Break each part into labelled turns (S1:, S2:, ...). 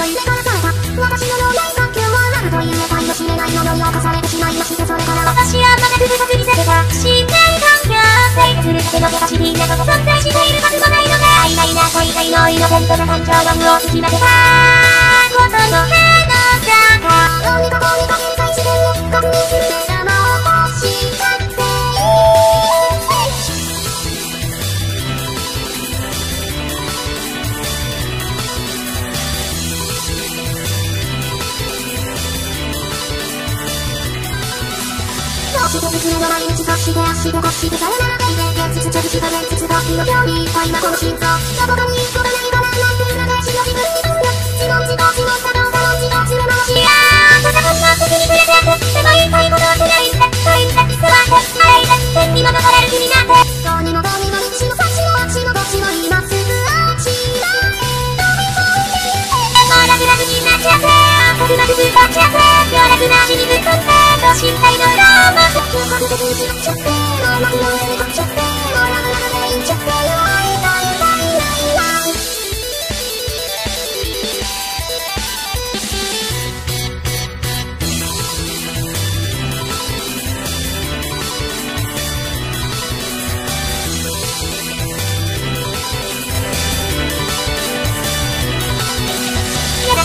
S1: の夢からされた私の脳内産休はあるとい。う得体の知れない。ものに侵されてしまい。ましてそれから私はまだく深く見せてた信頼環境生活するだけのキャパシティなと存在してい。るはずもない。ので曖昧な大概のイノセントな感情論を突きまけたことの変の中どうにかこうにか現在自然を確認して娘の毎日そして足でこしてさよならで現実直視が現実が火のようにいっぱいなこの心臓どこかに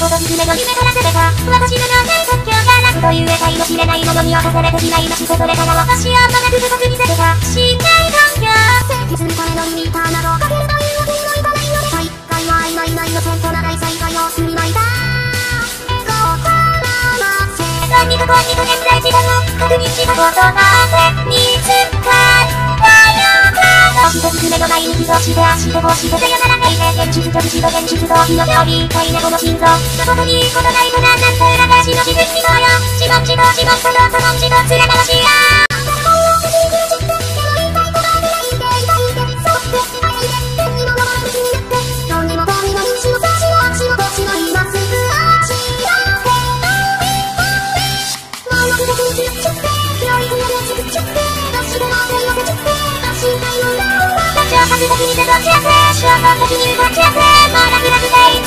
S1: 嫌なことずめの夢からせめた私の脳内環境が楽という得体の知れないものに侵されてしまいましてそれから私はまだく深く見せてた信頼環境清潔にためのミーターなどかけるというわけにはいかないので大会は曖昧なイノセントな大災害をすりまいた心のせどうにかこにか現在時間を確認したことなんて娘の毎日そして足でこうしてさよならないて現実と一度現実と火のように一体なこの心臓どこにことないかななんて裏返しの自分にそうよ自問自答自問作動と問自答連れ回しや恥ずかしにせどちら、わさんに向っちゃって、まだ開くてい